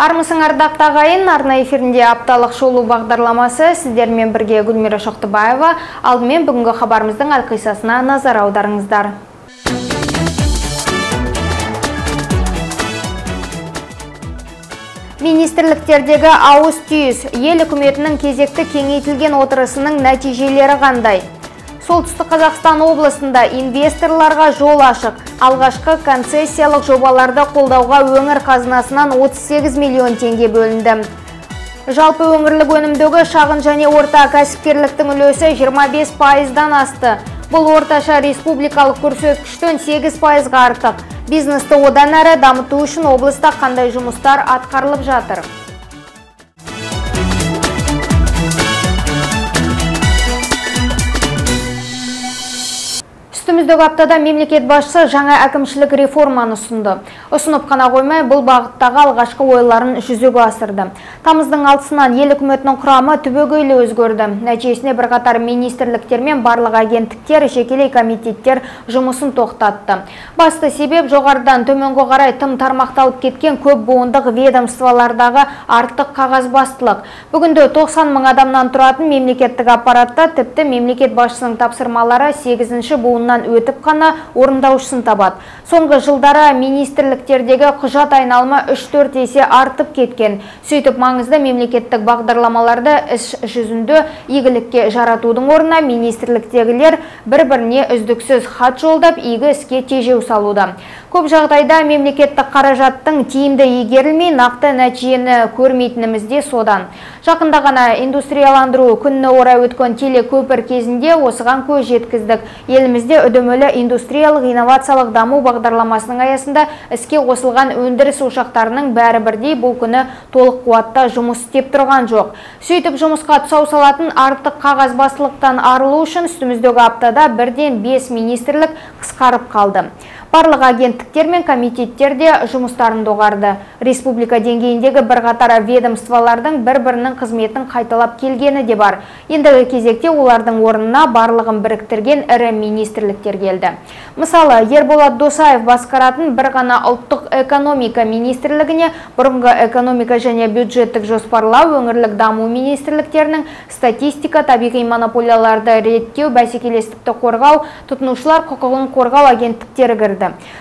армысың ардақта ағайын арна эфирінде апталық шолу бағдарламасы сіздермен бірге гүлмира шоқтыбаева. Алдымен бүгінгі хабарымыздың алқисасына назар аударыңыздар. Министрліктердегі ауыз түйіс ел үкіметінің кезекті кеңейтілген отырысының нәтижелері қандай? Солтүстік қазақстан облысында инвесторларға жол ашық. Алғашқы концессиялық жобаларды қолдауға өңір қазынасынан 38 миллион теңге бөлінді. Жалпы өңірлік өнімдегі шағын және орта кәсіпкерліктің үлесі 25 пайыздан асты. Бұл орташа республикалық көрсеткіштен 8 пайызға артық. Бизнесті одан әрі дамыту үшін облыста қандай жұмыстар атқарылып жатыр? Үстіміздегі аптада мемлекет басшысы жаңа әкімшілік реформаны ұсынды. Ұсынып қана қоймай бұл бағыттағы алғашқы ойларын жүзеге асырды. Тамыздың алтысынан ел үкіметінің құрамы түбегейлі өзгерді. Нәтижесінде бірқатар министрліктер мен барлық агенттіктер жекелей комитеттер жұмысын тоқтатты. Басты себеп жоғарыдан төменгі қарай тым тармақталып кеткен көп буындық ведомстволардағы артық қағазбастылық. Бүгінде 90 мың адамнан тұратын мемлекеттік аппаратта тіпті мемлекет басшысының тапсырмалары 8 буыннан өтіп қана орындаушысын табады. Соңғы жылдары министрліктердегі құжат айналымы 3-4 есе артып кеткен. Сөйтіп маңызды мемлекеттік бағдарламаларды іс жүзінде игілікке жаратудың орнына министрліктегілер бір-біріне үздіксіз хат жолдап игі іске тежеу салуда. Көп жағдайда мемлекеттік қаражаттың тиімді игерілмей нақты нәтижені көрмейтініміз де содан. Жақында ғана индустрияландыру күніне орай өткен телекөпір кезінде осыған көз жеткіздік. Елімізде үдемелі индустриялық инновациялық даму бағдарламасының аясында іске қосылған өндіріс ошақтарының бәрі бірдей бұл күні толық қуатта жұмыс істеп тұрған жоқ. Сөйтіп жұмысқа тұсау салатын артық қағазбастылықтан арылу үшін үстіміздегі аптада бірден бес министрлік қысқарып қалды. Барлық агенттіктер мен комитеттер де жұмыстарын доғарды. Республика деңгейіндегі бірқатар ведомстволардың бір-бірінің қызметін қайталап келгені де бар. Ендігі кезекте олардың орнына барлығын біріктірген ірі министрліктер келді. Мысалы ерболат досаев басқаратын бір ғана ұлттық экономика министрлігіне бұрынғы экономика және бюджеттік жоспарлау өңірлік даму министрліктерінің статистика табиғи монополияларды реттеу бәсекелестікті қорғау тұтынушылар құқығын қорғау агенттіктері кірді.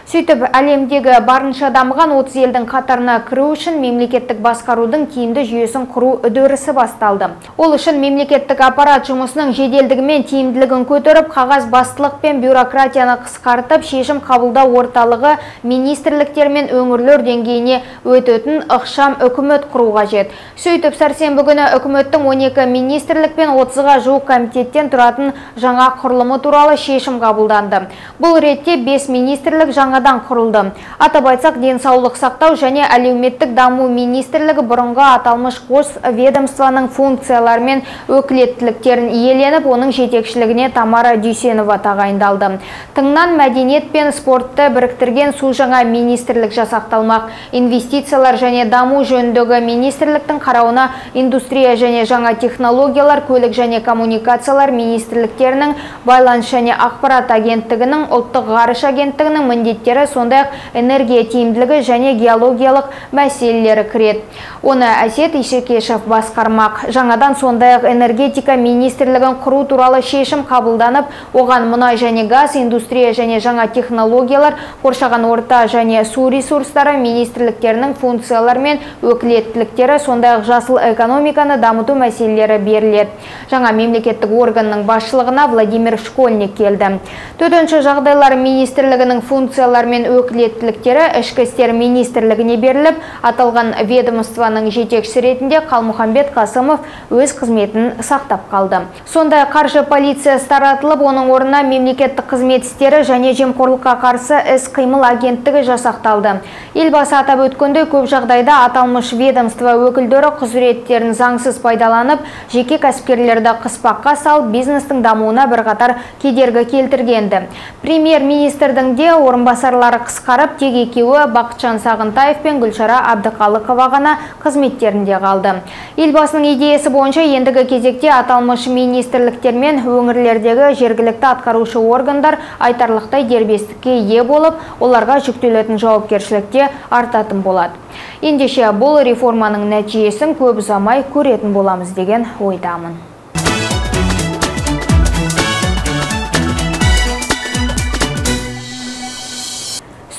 Сөйтіп әлемдегі барынша дамыған 30 елдің қатарына кіру үшін мемлекеттік басқарудың тиімді жүйесін құру үдерісі басталды. Ол үшін мемлекеттік аппарат жұмысының жеделдігі мен тиімділігін көтеріп қағаз бастылық пен бюрократияны қысқартып шешім қабылдау орталығы министрліктер мен өңірлер деңгейіне өтетін ықшам үкімет құру қажет. Сөйтіп сәрсенбі күні үкіметтің 12 министрлік пен 30-ға жуық комитеттен тұратын жаңа құрылымы туралы шешім қабылданды. Бұл ретте 5 министрлік жаңадан құрылды. Атап айтсақ денсаулық сақтау және әлеуметтік даму министрлігі бұрынғы аталмыш қос ведомствоның функциялары мен өкілеттіліктерін иеленіп оның жетекшілігіне тамара дүйсенова тағайындалды. Тыңнан мәдениет пен спортты біріктірген су жаңа министрлік жасақталмақ. Инвестициялар және даму жөніндегі министрліктің қарауына индустрия және жаңа технологиялар көлік және коммуникациялар министрліктерінің байланыс және ақпарат агенттігінің ұлттық ғарыш агенттігінің міндеттері сондай ақ энергия тиімділігі және геологиялық мәселелері кіреді. Оны әсет ишекешев басқармақ. Жаңадан сондай ақ энергетика министрлігін құру туралы шешім қабылданып оған мұнай және газ индустрия және жаңа технологиялар қоршаған орта және су ресурстары министрліктерінің функциялары мен өкілеттіліктері сондай ақ жасыл экономиканы дамыту мәселелері беріледі. Жаңа мемлекеттік органның басшылығына владимир школьник келді. Төтенше жағдайлар министрлігінің функциялары мен өкілеттіліктері ішкі істер министрлігіне беріліп аталған ведомствоның жетекшісі ретінде қалмұхамбет қасымов өз қызметін сақтап қалды. Сондай қаржы полициясы таратылып оның орнына мемлекеттік қызмет істері және жемқорлыққа қарсы іс-қимыл агенттігі жасақталды. Елбасы атап өткендей көп жағдайда аталмыш ведомство өкілдері құзыреттерін заңсыз пайдаланып жеке кәсіпкерлерді қыспаққа салып бизнестің дамуына бірқатар кедергі келтіргенді премьер министрдің де орынбасарлары қысқарып, тек екеуі Бақытжан Сағынтаев пен Гүлшара Абдықалықова ғана қызметтерінде қалды. Елбасының идеясы бойынша ендігі кезекте аталмыш министрліктер мен өңірлердегі жергілікті атқарушы органдар айтарлықтай дербестікке ие болып, оларға жүктелетін жауапкершілікте артатын болады. Ендеше бұл реформаның нәтижесін көп ұзамай көретін боламыз деген ойдамын.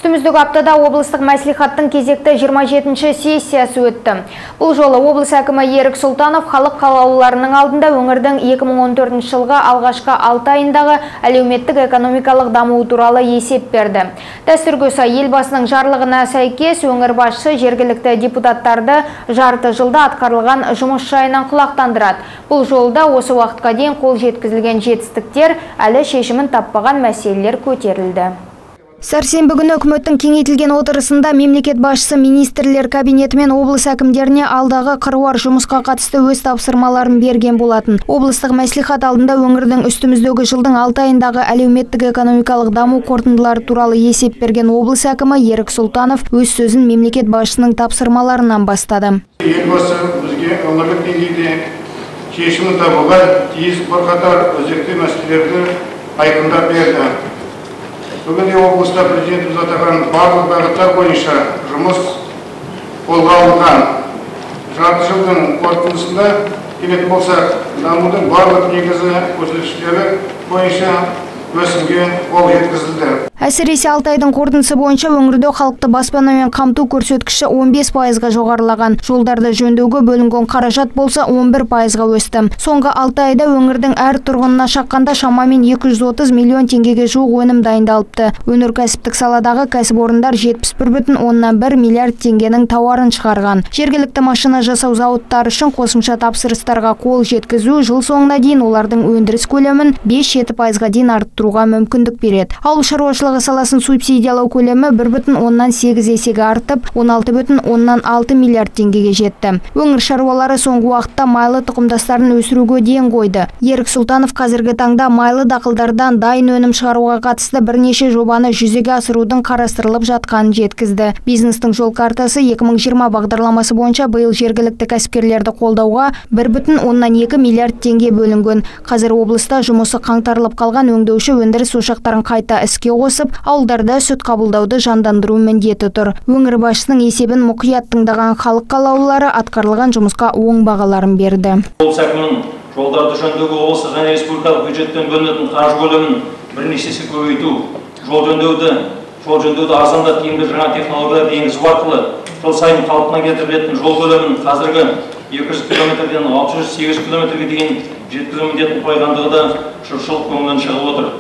Үстіміздік аптада облыстық мәслихаттың кезекті 27-ші сессиясы өтті. Бұл жолы облыс әкімі Ерік Сұлтанов халық қалаулыларының алдында өңірдің 2014 жылға алғашқы 6 айындағы әлеуметтік экономикалық даму туралы есеп берді. Дәстүрге сай елбасының жарлығына сәйкес өңір басшысы жергілікті депутаттарды жарты жылда атқарылған жұмыс жайынан құлақтандырады. Бұл жолда осы уақытқа дейін қол жеткізілген жетістіктер әлі шешімін таппаған мәселелер көтерілді. Сәрсенбі күні үкіметтің кеңейтілген отырысында мемлекет басшысы министрлер кабинеті мен облыс әкімдеріне алдағы қыруар жұмысқа қатысты өз тапсырмаларын берген болатын. Облыстық мәслихат алдында өңірдің үстіміздегі жылдың 6 айындағы әлеуметтік экономикалық даму қорытындылары туралы есеп берген облыс әкімі Ерік Сұлтанов өз сөзін мемлекет басшысының тапсырмаларынан бастады. Елбасы бізге өңірлік деңгейде шешімін табуға тиіс бірқатар өзекті мәселелерді айқындап берді бүгінде облыста президентіміз атаған барлық бағыттар бойынша жұмыс қолға алынған. Жарты жылдың қорытындысында келетін болсақ дамудың барлық негізі көрсеткіштері бойынша өсімге қол жеткізілді Әсіресе Алтайдың қорытындысы бойынша өңірде халықты баспанамен қамту көрсеткіші 15 пайызға жоғарылаған. Жолдарды жөндеуге бөлінген қаражат болса 11 пайызға өсті. Соңғы 6 айда өңірдің әр тұрғынына шаққанда шамамен 230 миллион теңгеге жуық өнім дайындалыпты. Өнеркәсіптік саладағы кәсіпорындар 71,1 миллиард теңгенің тауарын шығарған. Жергілікті машина жасау зауыттары үшін қосымша тапсырыстарға қол жеткізу жыл соңына дейін олардың өндіріс көлемін 5-7 пайызға дейін арттыруға мүмкіндік береді. Ауыл шаруашылығы саласын субсидиялау көлемі бір бүтін оннан сегіз есеге артып он алты бүтін оннан алты миллиард теңгеге жетті. Өңір шаруалары соңғы уақытта майлы тұқымдастарын өсіруге ден қойды. Ерік сұлтанов қазіргі таңда майлы дақылдардан дайын өнім шығаруға қатысты бірнеше жобаны жүзеге асырудың қарастырылып жатқанын жеткізді. Бизнестің жол картасы 2020 бағдарламасы бойынша биыл жергілікті кәсіпкерлерді қолдауға бір бүтін оннан екі миллиард теңге бөлінген. Қазір облыста жұмысы қаңтарылып қалған өңдеуші өндіріс ошақтарын қайта іске қосып ауылдарда сүт қабылдауды жандандыру міндеті тұр. Өңір басшысының есебін мұқият тыңдаған халық қалаулылары атқарылған жұмысқа оң бағаларын берді. Облыс әкімінің жолдарды жөндеуге облыстық және республикалық бюджеттен бөлінетін қаржы көлемін бірнеше есе көбейту жол жөндеуді жол жөндеуді арзан да тиімді жаңа технологияларды енгізу арқылы жыл сайын қалпына келтірілетін жол көлемін қазіргі екі жүз километрден алты жүз сегіз километрге дейін жеткізу міндетін қойғандығы да жұртшылық көңілінен шығып отыр.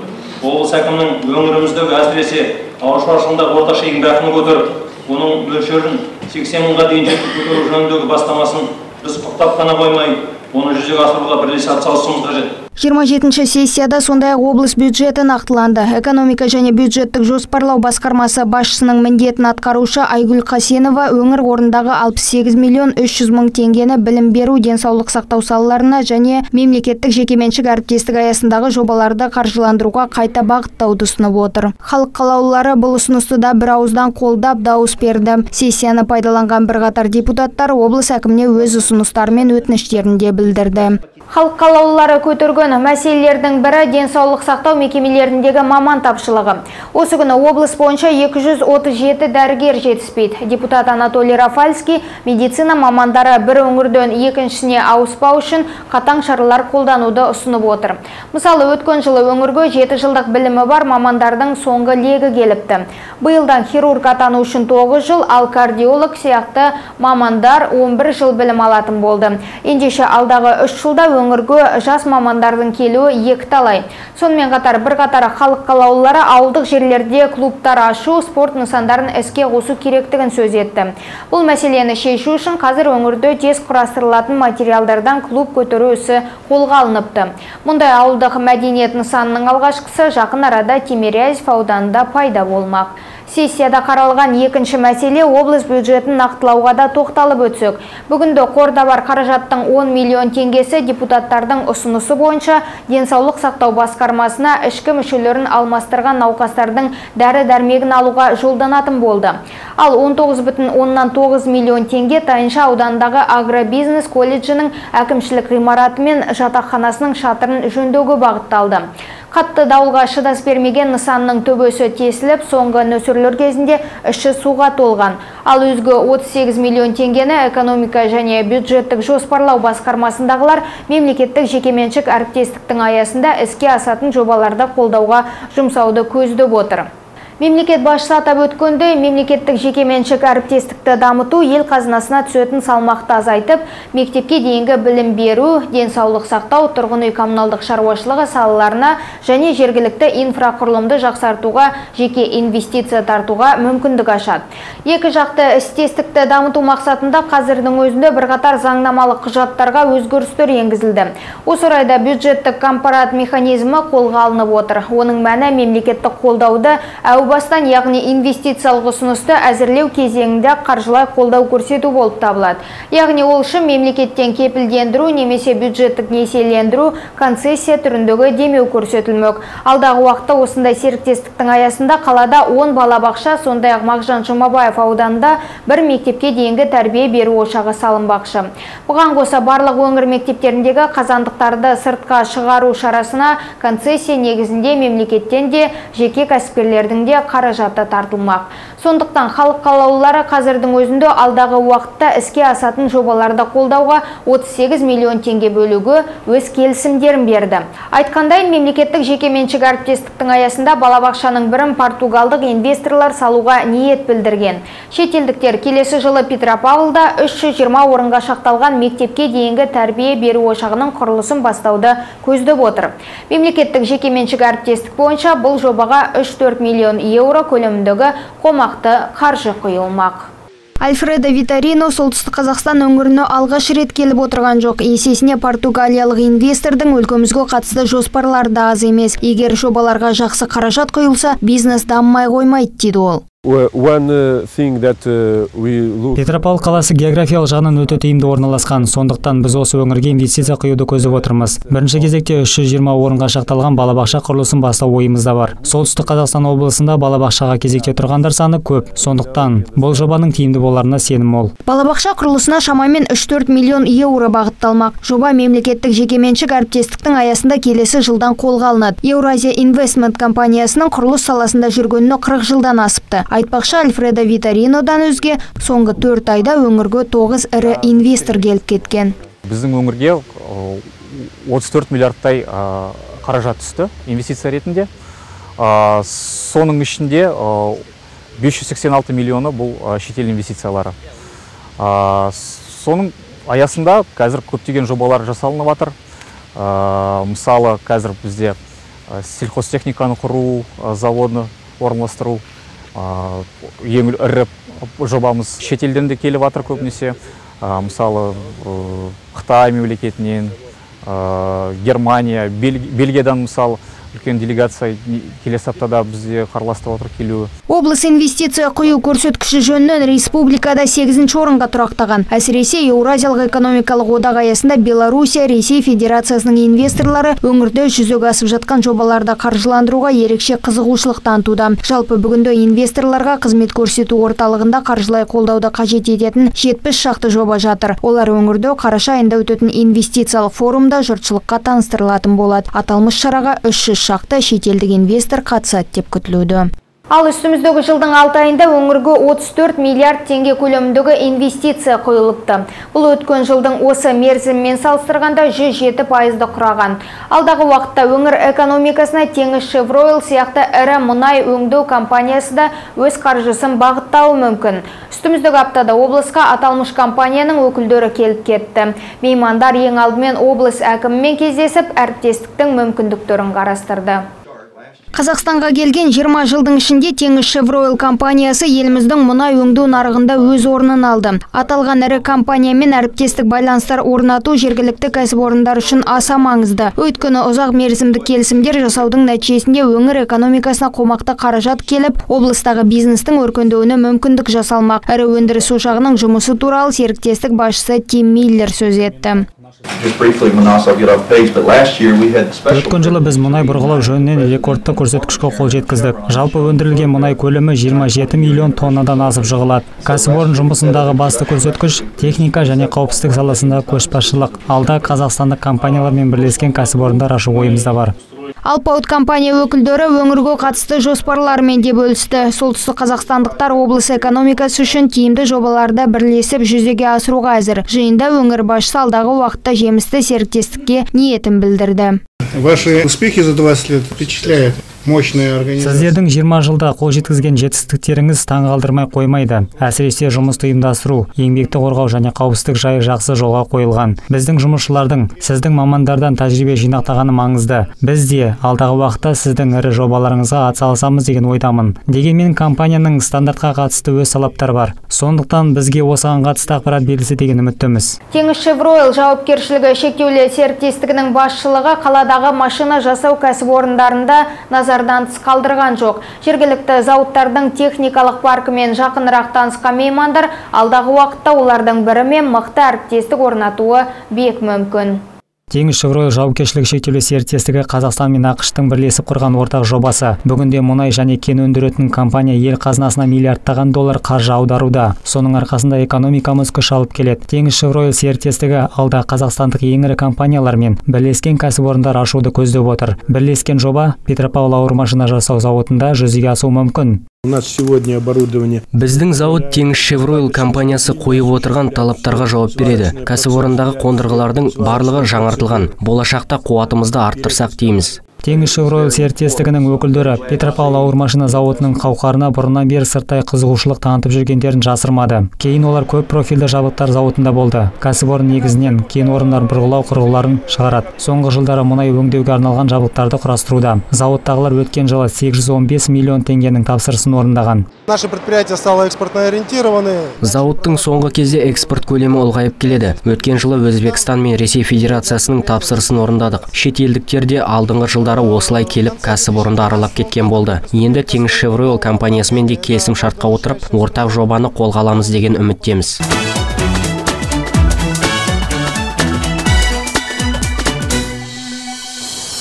Облыс әкімінің өңіріміздегі әсіресе ауыл шаруашылығындағы орташа еңбекақыны көтеріп оның мөлшерін сексен мыңға дейін көтеру жөніндегі бастамасын біз құптап қана қоймай оны жүзеге асыруға бірлесе атсалысуымыз қажет. 27 сессияда сондай облыс бюджеті нақтыланды. Экономика және бюджеттік жоспарлау басқармасы басшысының міндетін атқарушы айгүл қасенова өңір орындағы 68 миллион 300 мың теңгені білім беру денсаулық сақтау салаларына және мемлекеттік жекеменшік әріптестік аясындағы жобаларды қаржыландыруға қайта бағыттауды ұсынып отыр. Халық қалаулылары бұл ұсынысты да бір ауыздан қолдап дауыс берді. Сессияны пайдаланған бірқатар депутаттар облыс әкіміне өз ұсыныстары мен өтініштерін де білдірді. Халық қалаулылары көтерген мәселелердің бірі денсаулық сақтау мекемелеріндегі маман тапшылығы. Осы күні облыс бойынша 237 дәрігер жетіспейді. Депутат Анатолий Рафальский медицина мамандары бір өңірден екіншісіне ауыспау үшін қатаң шаралар қолдануды ұсынып отыр. Мысалы, өткен жылы өңірге 7 жылдық білімі бар мамандардың соңғы легі келіпті. Биылдан хирург атану үшін 9 жыл, ал кардиолог сияқты мамандар 11 жыл білім алатын болды. Ендеше алдағы 3 жылда өңірге жас мамандардың келуі екі талай. Сонымен қатар бір қатар халық қалаулылары ауылдық жерлерде клубтар ашу, спорт нысандарын іске қосу керектігін сөз етті. Бұл мәселені шешу үшін қазір өңірде тез құрастырылатын материалдардан клуб көтеру ісі қолға алыныпты. Мұндай ауылдық мәдениет нысанының алғашқысы жақын арада Тимирязев ауданында пайда болмақ. Сессияда қаралған екінші мәселе облыс бюджетін нақтылауға да тоқталып өтсек. Бүгінде қорда бар қаражаттың 10 миллион теңгесі депутаттардың ұсынысы бойынша денсаулық сақтау басқармасына ішкі мүшелерін алмастырған науқастардың дәрі дәрмегін алуға жолданатын болды. Ал 19,9 миллион теңге Тайынша аудандағы агробизнес колледжінің әкімшілік ғимараты мен жатақханасының шатырын жөндеуге бағытталды. Қатты дауылға шыдас бермеген нысанның төбесі тесіліп, соңғы нөсірлер кезінде іші суға толған. Ал өзгі 38 миллион теңгені экономика және бюджеттік жоспарлау басқармасындағылар мемлекеттік жекеменшік әріптестіктің аясында іске асатын жобаларды қолдауға жұмсауды көздеп отыр. Мемлекет басшысы атап өткендей, мемлекеттік жекеменшік әріптестікті дамыту ел қазынасына түсетін салмақты азайтып, мектепке дейінгі білім беру, денсаулық сақтау, тұрғын үй коммуналдық шаруашылығы салаларына және жергілікті инфрақұрылымды жақсартуға, жеке инвестиция тартуға мүмкіндік ашады. Екі жақты істестікті дамыту мақсатында қазірдің өзінде бірқатар заңнамалық құжаттарға өзгерістер енгізілді. Осы орайда бюджеттік компарат механизмі қолға алынып отыр. Оның мәні мемлекеттік қолдауды әу бастан яғни инвестициялық ұсынысты әзірлеу кезеңінде қаржылай қолдау көрсету болып табылады. Яғни ол үшін мемлекеттен кепілдендіру немесе бюджеттік несиелендіру концессия түріндегі демеу көрсетілмек. Алдағы уақытта осындай серіктестіктің аясында қалада 10 балабақша, сондай-ақ Мағжан Жұмабаев ауданында бір мектепке дейінгі тәрбие беру ошағы салынбақшы. Бұған қоса барлық өңір мектептеріндегі қазандықтарды сыртқа шығару шарасына концессия негізінде мемлекеттен де жеке кәсіпкерлердің де қаражаты тартылмақ. Сондықтан халық қалаулылары қазірдің өзінде алдағы уақытта іске асатын жобаларды қолдауға 38 миллион теңге бөлуге өз келісімдерін берді. Айтқандай мемлекеттік жекеменшік әріптестіктің аясында балабақшаның бірін португалдық инвесторлар салуға ниет білдірген. Шетелдіктер келесі жылы Петропавлда 320 орынға шақталған мектепке дейінгі тәрбие беру ошағының құрылысын бастауды көздеп отыр. Мемлекеттік жекеменшік әріптестік бойынша бұл жобаға 3-4 миллион еуро көлеміндегі қомақты қаржы құйылмақ. Альфредо Витарино солтүстік Қазақстан өңіріне алғаш рет келіп отырған жоқ. Есесіне португалиялық инвестордың өлкөмізге қатысты жоспарлары да аз емес. Егер жобаларға жақсы қаражат құйылса, бизнес дамымай қоймайды дейді ол. Петропавл қаласы географиялық жағынан өте тиімді орналасқан. Сондықтан біз осы өңірге инвестиция құюды көздеп отырмыз. Бірінші кезекте 320 орынға шақталған балабақша құрылысын бастау ойымызда бар. Солтүстік қазақстан облысында балабақшаға кезекте тұрғандар саны көп. Сондықтан бұл жобаның тиімді боларына сенім мол. Балабақша құрылысына шамамен 3-4 миллион еуро бағытталмақ. Жоба мемлекеттік жекеменшік әріптестіктің аясында келесі жылдан қолға алынады. Еуразия инвестмент компаниясының құрылыс саласында жүргеніне 40 жылдан асыпты. Айтпақшы Альфредо Витаринодан өзге соңғы төрт айда өңірге тоғыз ірі инвестор келіп кеткен. Біздің өңірге 34 миллиардтай қаражат түсті инвестиция ретінде. Соның ішінде 586 миллионы бұл шетел инвестициялары. Соның аясында қазір көптеген жобалар жасалынып жатыр. Мысалы қазір бізде сельхозтехниканы құру заводны орналастыру ең ірі жобамыз шетелден де келіп жатыр көбінесе. Мысалы қытай мемлекетінен германия бельгиядан мысалы үлкен делегация келесі аптада бізде қараластырып отыр келуі. Облыс инвестиция құю көрсеткіші жөнінен республикада сегізінші орынға тұрақтаған. Әсіресе еуразиялық экономикалық одақ аясында белоруссия ресей федерациясының инвесторлары өңірде жүзеге асып жатқан жобаларды қаржыландыруға ерекше қызығушылық танытуда. Жалпы бүгінде инвесторларға қызмет көрсету орталығында қаржылай қолдауды қажет ететін жетпіс шақты жоба жатыр. Олар өңірде қараша айында өтетін инвестициялық форумда жұртшылыққа таныстырылатын болады. Аталмыш шараға үш шақты шетелдік инвестор қатысады деп күтілуде. Ал үстіміздегі жылдың 6 айында өңірге 34 миллиард теңге көлеміндегі инвестиция қойылыпты. Бұл өткен жылдың осы мерзіммен салыстырғанда 107 пайызды құраған. Алдағы уақытта өңір экономикасына теңіз Шевройл сияқты ірі мұнай өңдеу компаниясы да өз қаржысын бағыттауы мүмкін. Үстіміздегі аптада облысқа аталмыш компанияның өкілдері келіп кетті. Меймандар ең алдымен облыс әкімімен кездесіп, әріптестіктің мүмкіндіктерін қарастырды. Қазақстанға келген 20 жылдың ішінде теңіз Шевройл компаниясы еліміздің мұнай өңдеу нарығында өз орнын алды. Аталған ірі компаниямен әріптестік байланыстар орнату жергілікті кәсіпорындар үшін аса маңызды. Өйткені ұзақ мерзімді келісімдер жасаудың нәтижесінде өңір экономикасына қомақты қаражат келіп, облыстағы бизнестің өркендеуіне мүмкіндік жасалмақ. Ірі өндіріс ошағының жұмысы туралы серіктестік басшысы Тим Миллер сөз етті. Өткен жылы біз мұнай бұрғылау жөнінен рекордты көрсеткішке қол жеткіздік жалпы өндірілген мұнай көлемі 27 миллион тоннадан асып жығылады кәсіпорын жұмысындағы басты көрсеткіш техника және қауіпсіздік саласындағы көшбасшылық. Алда қазақстандық компаниялармен бірлескен кәсіпорындар ашу ойымызда бар. Алпауыт компания өкілдері өңірге қатысты жоспарларымен де бөлісті. Солтүстік қазақстандықтар облыс экономикасы үшін тиімді жобаларды бірлесіп жүзеге асыруға әзір. Жиында өңір басшысы алдағы уақытта жемісті серіктестікке ниетін білдірді. Ваши успехи за 20 лет впечатляют. Мощная организация. сіздердің 20 жылда қол жеткізген жетістіктеріңіз таңғалдырмай қоймайды. Әсіресе жұмысты ұйымдастыру еңбекті қорғау және қауіпсіздік жайы жақсы жолға қойылған. Біздің жұмысшылардың сіздің мамандардан тәжірибе жинақтағаны маңызды. Біз де алдағы уақытта сіздің ірі жобаларыңызға атсалысамыз деген ойдамын. Дегенмен компанияның стандартқа қатысты өз талаптары бар. Сондықтан бізге осыған қатысты ақпарат берілсе деген үміттіміз Теңіз Шевройл жауапкершілігі шектеулі серіктестігінің басшылығы қаладағы машина жасау кәсіпорындарында назардан тыс қалдырған жоқ. Жергілікті зауыттардың техникалық паркімен жақынырақ танысқан меймандар алдағы уақытта олардың бірімен мықты әріптестік орнатуы бек мүмкін. Теңіз шевройл жауапкершілігі шектеулі серіктестігі қазақстан мен ақш тың бірлесіп құрған ортақ жобасы. Бүгінде мұнай және кен өндіретін компания ел қазынасына миллиардтаған доллар қаржы аударуда. Соның арқасында экономикамыз күш алып келеді. Теңіз шевройл серіктестігі алда қазақстандық ең ірі компаниялармен бірлескен кәсіпорындар ашуды көздеп отыр. Бірлескен жоба петропавл ауыр машина жасау зауытында жүзеге асуы мүмкін. У нас сегодня оборудование біздің зауыт теңіз шевройл компаниясы қойып отырған талаптарға жауап береді. Кәсіпорындағы қондырғылардың барлығы жаңартылған. Болашақта қуатымызды арттырсақ дейміз. Теңіз шевройл серіктестігінің өкілдері петропавл ауыр машина зауытының қауқарына бұрыннан бері сырттай қызығушылық танытып жүргендерін жасырмады. Кейін олар көп профильді жабдықтар зауытында болды. Кәсіпорын негізінен кен орындар бұрғылау құрылғыларын шығарады. Соңғы жылдары мұнай өңдеуге арналған жабдықтарды құрастыруда. Зауыттағылар өткен жылы 815 миллион теңгенің тапсырысын орындаған. Наше предприятие стало экспортно ориентированы. зауыттың соңғы кезде экспорт көлемі ұлғайып келеді. Өткен жылы өзбекстан мен ресей федерациясының тапсырысын орындадық. Шетелдіктер де алдыңғы жылдары осылай келіп кәсіпорынды аралап кеткен болды енді теңіз шевройл компаниясымен де келісім шартқа отырып ортақ жобаны қолға аламыз деген үміттеміз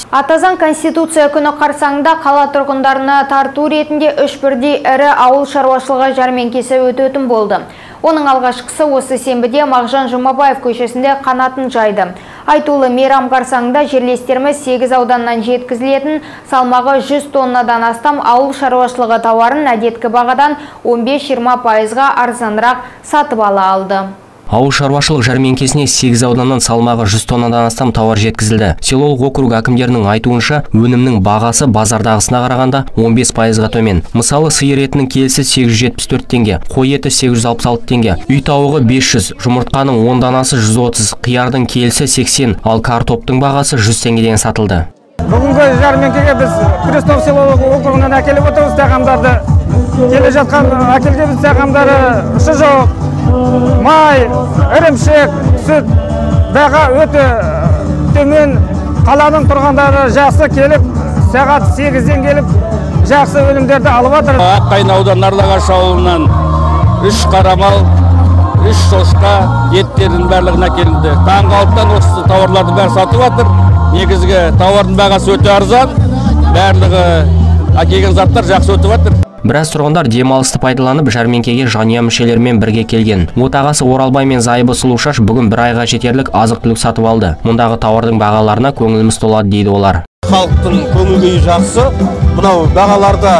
Атазан Конституция күні қарсаңында қала тұрғындарына тарту ретінде үш бірдей ірі ауыл шаруашылығы жәрмеңкесі өтетін болды. Оның алғашқысы осы сенбіде Мағжан Жұмабаев көшесінде қанатын жайды. Айтулы мейрам қарсаңында жерлестеріміз 8 ауданнан жеткізілетін салмағы 100 тоннадан астам ауыл шаруашылығы тауарын әдеткі бағадан 15-20 пайызға арзанырақ сатып ала алды. Ауыл шаруашылық жәрмеңкесіне 8 ауданнан салмағы 100 тоннадан астам тауар жеткізілді. Селолық округ әкімдерінің айтуынша өнімнің бағасы базардағысына қарағанда 15 пайызға төмен. Мысалы сиыр етінің келісі 874 теңге қой еті 866 теңге үй тауығы 500 жұмыртқаның 10 данасы 130 қиярдың келісі 80 ал картоптың бағасы 100 теңгеден сатылды. Бүгінгі жәрмеңкеге біз крестов селолық округынан әкеліп отырмыз тағамдарды. Келе жатқан әкелгеніміз тағамдары шұжық май ірімшік сүт. Баға өте төмен қаланың тұрғындары жақсы келіп сағат сегізден келіп жақсы өнімдерді алып жатыр. Аққайын ауданы нарлағаш ауылынан үш қарамал үш шошқа еттердің барлығын әкелінді таңғы алтыдан осы тауарлардың бәрі сатып жатыр. Негізгі тауардың бағасы өте арзан. Барлығы әкелген заттар жақсы өтіп жатыр. Біраз тұрғындар демалысты пайдаланып жәрмеңкеге жанұя мүшелерімен бірге келген. Отағасы оралбай мен зайыбы сұлушаш бүгін бір айға жетерлік азық түлік сатып алды. Мұндағы тауардың бағаларына көңіліміз толады дейді олар. Халықтың көңіл күйі жақсы. Мынау бағаларда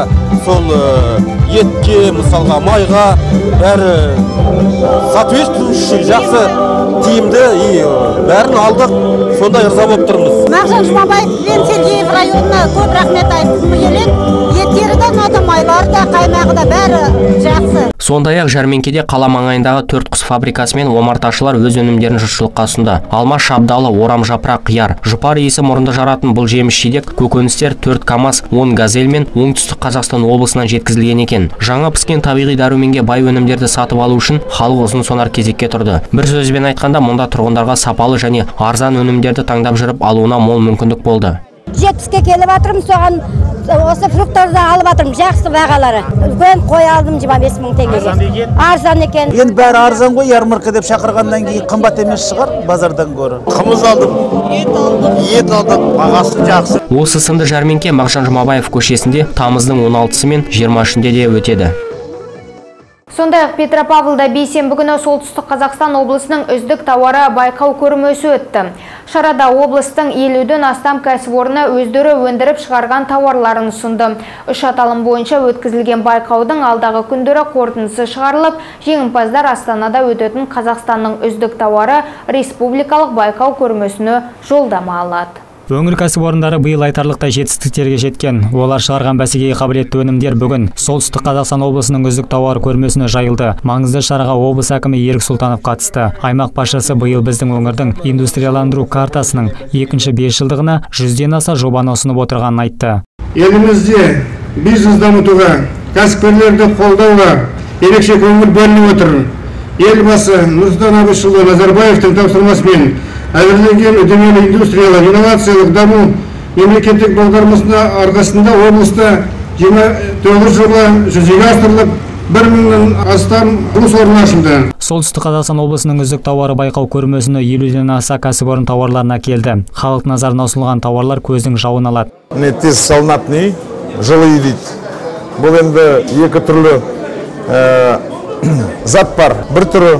сол э, етке мысалға майға бәрі соответствующий жақсы. Тиімді и э, бәрін алдық. Сондай ырза болып тұрмыз. Мағжан жұмабаев пен сергеев районына көп рахмет айтқым келеді. Еттері де ұнады майлары да қаймағы да бәрі жақсы. Сондай ақ жәрмеңкеде қала маңайындағы төрт құс фабрикасы мен омарташылар өз өнімдерін жұртшылыққа ұсынды. Алма шабдалы орам жапырақ қияр. Жұпар иісі мұрынды жаратын бұл жеміс жидек көкөністер төрт камаз он газель мен оңтүстік қазақстан облысынан жеткізілген екен. Жаңа піскен табиғи дәруменге бай өнімдерді сатып алу үшін халық ұзын сонар кезекке тұрды. Бір сөзбен айтқанда мұнда тұрғындарға сапалы және арзан өнімдерді таңдап жүріп алуына мол мүмкіндік болды. Жетпіске келіп жатырмын соған осы фруктарды алып жатырмын жақсы бағалары. Үлкен қой алдым жиырма бес мың теңгеге. Арзан екен? Енді бәрі арзан ғой ярмарка деп шақырғаннан кейін қымбат емес шығар базардан гөрі. Қымыз алдым. Ет алдым. Ет алдым. Бағасы жақсы. Осы сынды жәрмеңке мағжан жұмабаев көшесінде тамыздың 16-сы мен 23-інде де өтеді. Сондай-ақ Петропавлда бейсенбі күні Солтүстік Қазақстан облысының үздік тауары байқау көрмесі өтті. Шарада облыстың елуден астам кәсіпорны өздері өндіріп шығарған тауарларын ұсынды. Үш аталым бойынша өткізілген байқаудың алдағы күндері қорытындысы шығарылып, жеңімпаздар Астанада өтетін Қазақстанның үздік тауары республикалық байқау көрмесіне жолдама алады. Өңір кәсіпорындары биыл айтарлықтай жетістіктерге жеткен. Олар шығарған бәсекеге қабілетті өнімдер бүгін Солтүстік Қазақстан облысының үздік тауар көрмесіне жайылды. Маңызды шараға облыс әкімі Ерік Сұлтанов қатысты. Аймақ басшысы биыл біздің өңірдің индустрияландыру картасының екінші бес жылдығына жүзден аса жобаны ұсынып отырғанын айтты. Елімізде бизнес дамытуға, кәсіпкерлерді қолдауға ерекше көңіл бөлініп отыр. Елбасы Нұрсұлтан Әбішұлы Назарбаевтың тапсырмасымен әзірленген үдемелі индустриялық инновациялық даму мемлекеттік бағдарламасына арқасында облыста 29 жоба жүзеге асырылып бір мыңнан астам жұмыс орны ашылды Солтүстік Қазақстан облысының үздік тауары байқау көрмесіне елуден аса кәсіпорын тауарларына келді. Халық назарына ұсынылған тауарлар көздің жауын алады. міне тез салынатын үй жылы үй дейді бұл енді екі түрлі ә, зат бар бір түрі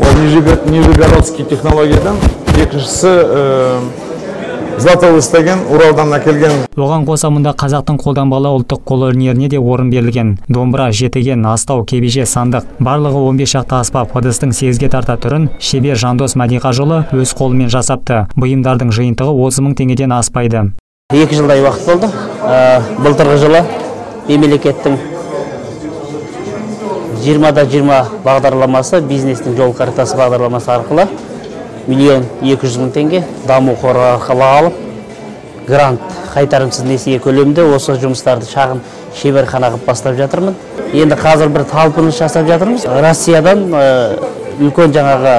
ол нижегородский технологиядан екіншісі златоуст деген уралдан әкелген Оған қоса мұнда қазақтың қолданбалы ұлттық қолөнеріне де орын берілген. Домбыра, жетеген, астау, кебеже, сандық. Барлығы 15 шақты аспап ыдыстың 8-ге тарта түрін шебер Жандос Мәдиқажұлы өз қолымен жасапты. Бұйымдардың жиынтығы 30 мың теңгеден аспайды. екі жылдай уақыт болды Ә, былтырғы жылы мемлекеттің жиырмада жиырма бағдарламасы бизнестің жол картасы бағдарламасы арқылы миллион екі жүз мың теңге даму қоры арқылы алып грант қайтарымсыз несие көлемінде осы жұмыстарды шағын шеберхана қылып бастап жатырмын. Енді қазір бір талпыныс жасап жатырмыз. Россиядан ә, үлкен жаңағы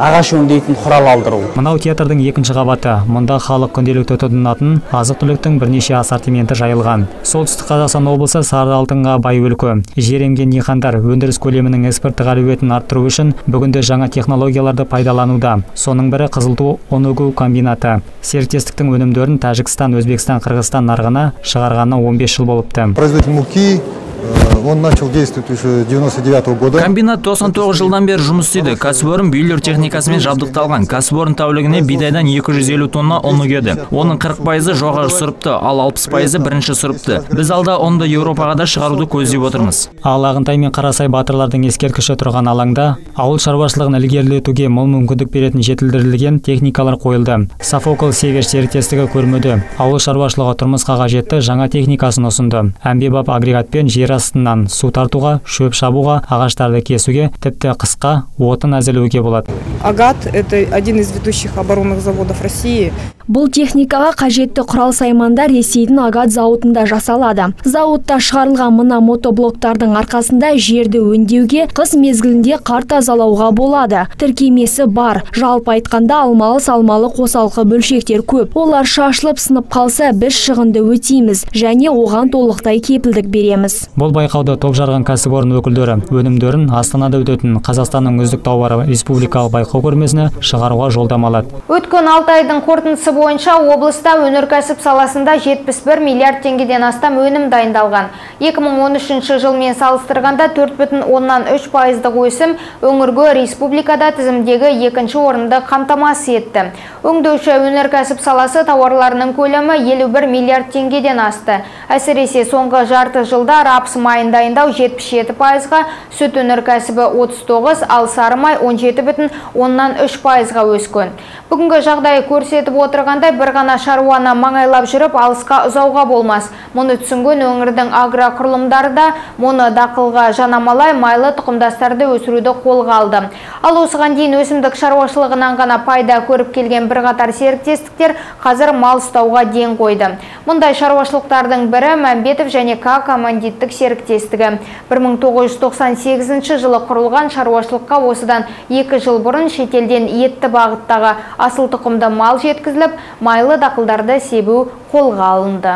ағаш өңдейтін құрал алдыру Мынау театрдың екінші қабаты. Мұнда халық күнделікті тұтынатын азық-түліктің бірнеше ассортименті жайылған. Солтүстік Қазақстан облысы сары алтынға бай өлкө. Жер емген диқандар өндіріс көлемінің экспорттық әлеуетін арттыру үшін бүгінде жаңа технологияларды пайдалануда. Соның бірі Қызылту ұн үгу комбинаты. Серіктестіктің өнімдерін Тәжікстан, Өзбекстан, Қырғызстан нарығына шығарғанына 15 жыл болыпты. Производитель муки, э, он начал действовать еще 99 года. комбинат 99 жылдан бері жұмыс істейді кәсіпорын бүйілер техникасымен жабдықталған кәсіпорын тәулігіне бидайдан 250 тонна ұн үгеді оның 40 пайызы жоғары сұрыпты ал 60 пайызы бірінші сұрыпты біз алда ұнды еуропаға да шығаруды көздеп отырмыз Ал Ағынтай мен Қарасай батырлардың ескерткіші тұрған алаңда ауыл шаруашылығын ілгерілетуге мол мүмкіндік беретін жетілдірілген техникалар қойылды. Софокл Север серіктестігі көрмеді. Ауыл шаруашылығы тұрмысқа қажетті жаңа техникасын ұсынды. Әмбебап агрегатпен жер астынан су тартуға, шөп шабуға, ағаштарды кесуге, тіпті қысқа отын әзірлеуге болады. Агат – это один из ведущих оборонных заводов России. Бұл техникаға қажетті құрал саймандар Ресейдің Агат зауытында жасалады. Зауытта шығарылған мына мотоблоктардың арқасында жерді өңдеуге, қыс мезгілінде қар тазалауға болады. Тіркемесі бар. Жалпы айтқанда алмалы салмалы қосалқы бөлшектер көп. Олар шашылып сынып қалса біз шығынды өтейміз және оған толықтай кепілдік береміз. Бұл байқауды топ жарған кәсіпорын өкілдері өнімдерін Астанада өтетін Қазақстанның үздік тауары республикалық байқау көрмесіне шығаруға жолдама алады. Өткен 6 айдың қорытындысы бойынша облыста өнеркәсіп саласында 71 миллиард теңгеден астам өнім дайындалған. 2013 жылмен салыстырғанда 4,3 пайыздық өсім өңірге республикада тізімдегі екінші орынды қамтамасыз етті. Өңдеуші өнеркәсіп саласы тауарларының көлемі 51 миллиард теңгеден асты. Әсіресе соңғы жарты жылда рапс майын дайындау 77 пайызға, сүт өнеркәсібі 39, ал сары май 17 бүтін оннан 3 пайызға өскен. Бүгінгі жағдай көрсетіп отыр отырғандай бір ғана шаруаны маңайлап жүріп алысқа ұзауға болмас. Мұны түсінген өңірдің агроқұрылымдары да мұны дақылға жанамалай майлы тұқымдастарды өсіруді қолға алды. Ал осыған дейін өсімдік шаруашылығынан ғана пайда көріп келген бірқатар серіктестіктер қазір мал ұстауға ден қойды. Мұндай шаруашылықтардың бірі Мәмбетов және К командиттік серіктестігі. 1998 жылы құрылған шаруашылыққа осыдан 2 жыл бұрын шетелден етті бағыттағы асыл тұқымды мал жеткізіліп, майлы дақылдарды себу қолға алынды.